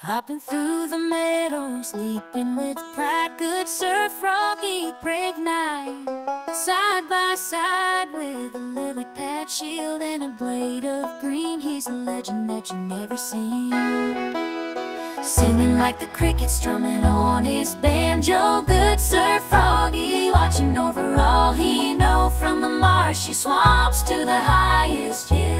Hopping through the meadow, sleeping with pride. Good Sir Froggy, brave knight Side by side with a lily pad shield And a blade of green. He's a legend that you never seen. Singing like the crickets strumming on his banjo. Good Sir Froggy watching over all he know. From the marshy swamps to the highest hill